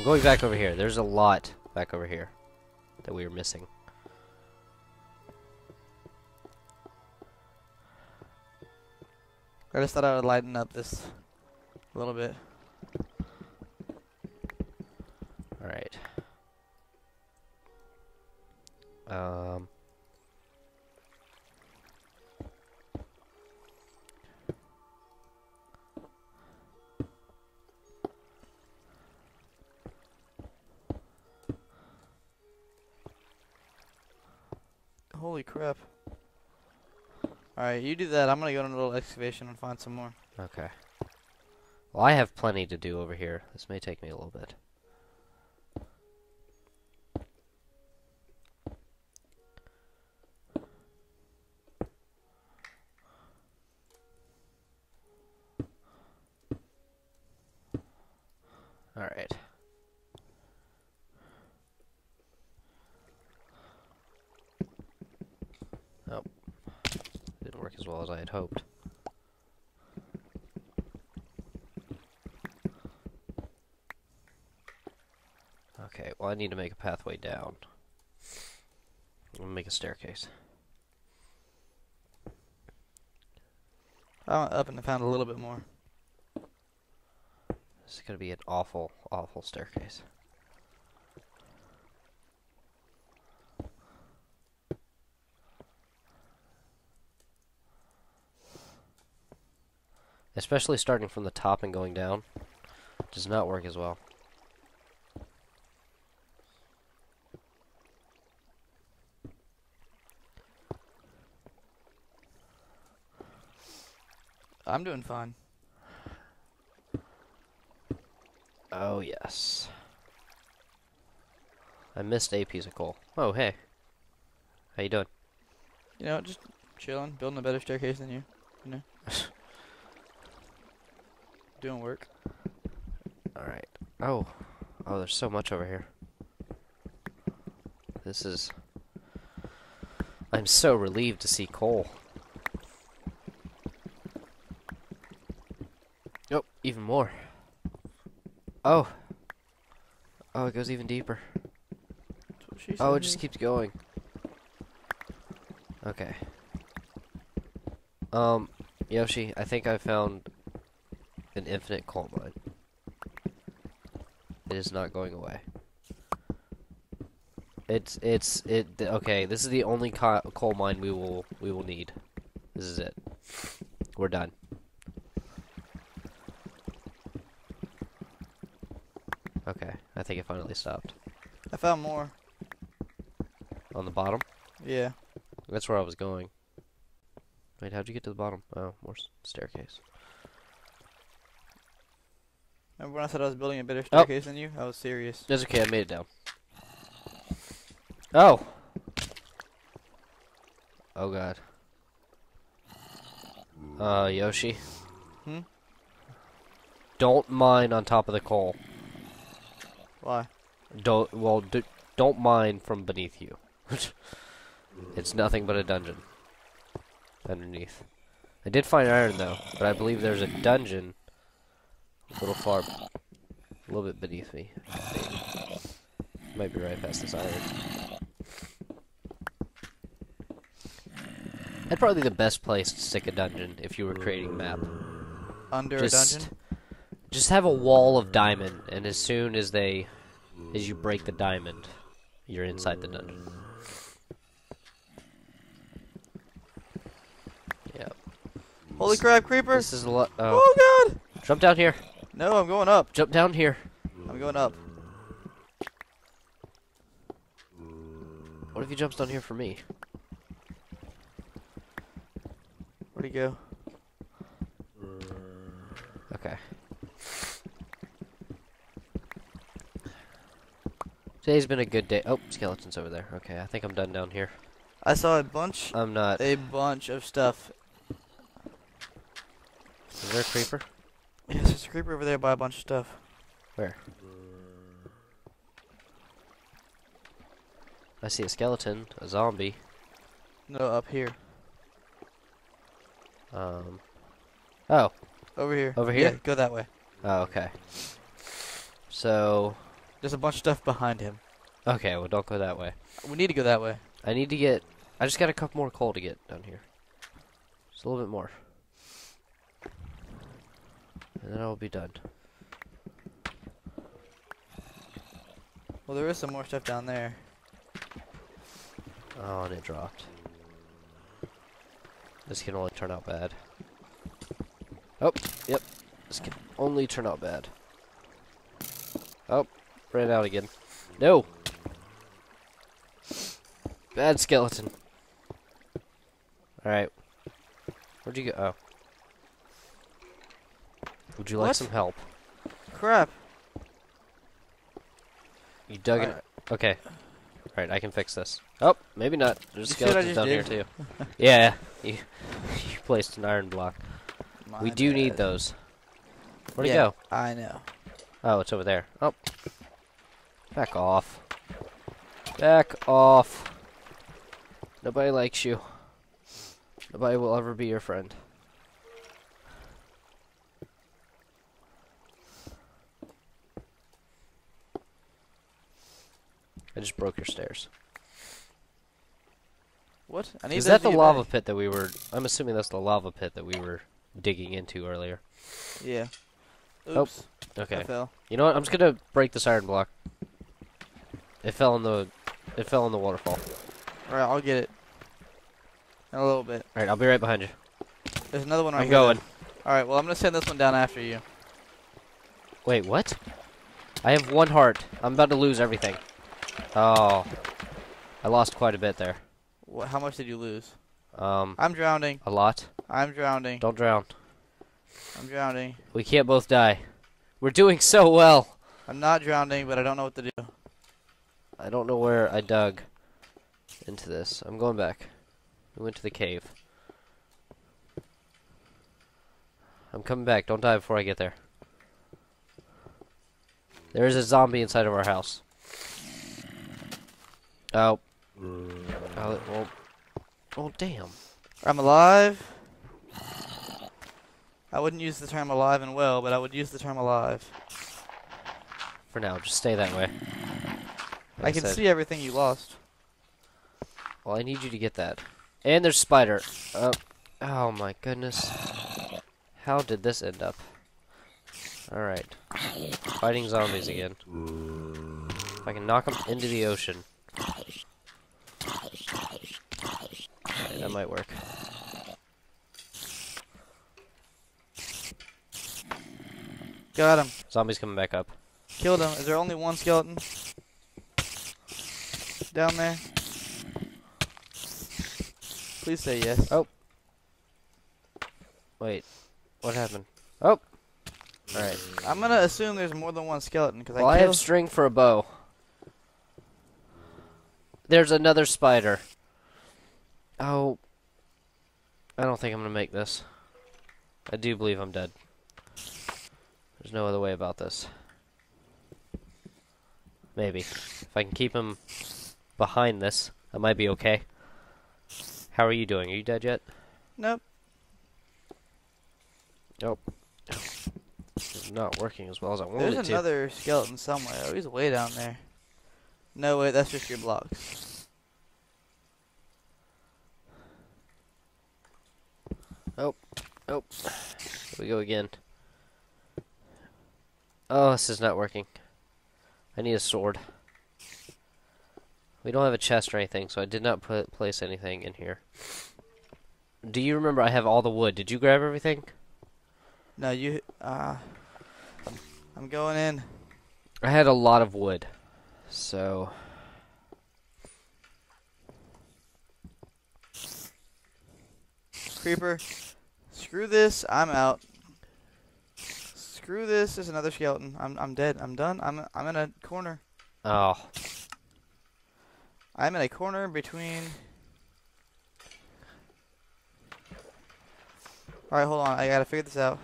I'm going back over here. There's a lot back over here that we were missing. I just thought I would lighten up this a little bit. Alright. Holy crap. Alright, you do that. I'm gonna go on a little excavation and find some more. Okay. Well, I have plenty to do over here. This may take me a little bit. Alright. Oh. Didn't work as well as I had hoped. Okay, well I need to make a pathway down. I'm gonna make a staircase. I went up and I found a little bit more. This is gonna be an awful, awful staircase. Especially starting from the top and going down does not work as well. I'm doing fine. Oh yes. I missed a piece of coal. Oh hey. How you doing? You know, just chilling, building a better staircase than you. You know, doing work. Alright. Oh. Oh, there's so much over here. This is... I'm so relieved to see coal. Nope, even more. Oh. Oh, it goes even deeper. That's what she Oh, it just keeps going. Okay. Um, Yoshi, I think I found infinite coal mine. It is not going away. It's it's it. Okay, this is the only co coal mine we will we will need. This is it. We're done. Okay, I think it finally stopped. I found more. On the bottom. Yeah. That's where I was going. Wait, how'd you get to the bottom? Oh, more staircase. Remember when I said I was building a better Oh. staircase than you? I was serious. That's okay, I made it down. Oh! Oh god. Uh, Yoshi. Hmm? Don't mine on top of the coal. Why? Don't, well, d don't mine from beneath you. it's nothing but a dungeon. Underneath. I did find iron though, but I believe there's a dungeon a little far, a little bit beneath me. Maybe. Might be right past this iron. That'd probably be the best place to stick a dungeon if you were creating a map. Under Just, a dungeon? just have a wall of diamond, and as soon as they, as you break the diamond, you're inside the dungeon. Yep. Holy crap, creepers! This is a lot. Oh, Oh god! jump down here. No, I'm going up. Jump down here. I'm going up. What if he jumps down here for me? Where'd he go? Okay. Today's been a good day. Oh, skeleton's over there. Okay, I think I'm done down here. I saw a bunch, I'm not. a bunch of stuff. Is there a creeper? Yes, there's a creeper over there by a bunch of stuff. Where? I see a skeleton, a zombie. No, up here. Um. Oh. Over here. Over here? Yeah, here? go that way. Oh, okay. So, There's a bunch of stuff behind him. Okay, well don't go that way. We need to go that way. I need to get. I just got a couple more coal to get down here. Just a little bit more. And then I'll be done. Well, there is some more stuff down there. Oh, and it dropped. This can only turn out bad. Oh, yep. This can only turn out bad. Oh, ran out again. No! Bad skeleton. Alright. Where'd you go? Oh. Would you like What? some help? Crap. You dug it. Okay. Alright, I can fix this. Oh, maybe not. There's You see what I skeletons down here too. yeah, you, you placed an iron block. we My do need those. Where'd Yeah, it go? I know. Oh, it's over there. Oh. Back off. Back off. Nobody likes you. Nobody will ever be your friend. I just broke your stairs. What? I need Is that the lava back. pit that we were... I'm assuming that's the lava pit that we were digging into earlier. Yeah. Oh, Oops. Okay. I fell. You know what? I'm just gonna break this iron block. It fell in the... It fell in the waterfall. Alright, I'll get it. In a little bit. Alright, I'll be right behind you. There's another one right I'm here. going. Alright, well, I'm gonna send this one down after you. Wait, what? I have one heart. I'm about to lose everything. Oh. I lost quite a bit there. Wha how much did you lose? Um, I'm drowning. a lot. I'm drowning. Don't drown. I'm drowning. We can't both die. We're doing so well. I'm not drowning, but I don't know what to do. I don't know where I dug into this. I'm going back. We went to the cave. I'm coming back. Don't die before I get there. There is a zombie inside of our house. Oh. Oh, won't. Oh, damn. I'm alive. I wouldn't use the term alive and well, but I would use the term alive. For now, just stay that way. Like I can said. see everything you lost. Well, I need you to get that. And there's spider. Oh, oh my goodness. How did this end up? Alright. Fighting zombies again. If I can knock them into the ocean. Okay, that might work. Got him. Zombies coming back up. Killed him. Is there only one skeleton? Down there? Please say yes. Oh. Wait. What happened? Oh! Alright. I'm gonna assume there's more than one skeleton because Well, I I have string for a bow. There's another spider. Oh. I don't think I'm gonna make this. I do believe I'm dead. There's no other way about this. Maybe. If I can keep him behind this, I might be okay. How are you doing? Are you dead yet? Nope. It's not working as well as I wanted There's it to. There's another skeleton somewhere. Oh, he's way down there. No, wait, that's just your blocks. Here we go again. Oh, this is not working. I need a sword. We don't have a chest or anything, so I did not put place anything in here. Do you remember I have all the wood? Did you grab everything? No, you. Uh, I'm going in. I had a lot of wood. So, Creeper. Screw this. I'm out. Screw this. There's another skeleton. I'm I'm dead. I'm done. I'm I'm in a corner. oh, I'm in a corner between. All right, hold on. I gotta figure this out.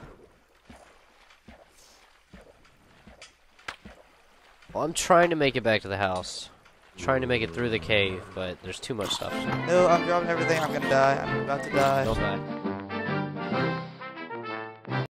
well, I'm trying to make it back to the house. Trying to make it through the cave, but there's too much stuff. No, I'm dropping everything. I'm gonna die. I'm about to die. Don't die.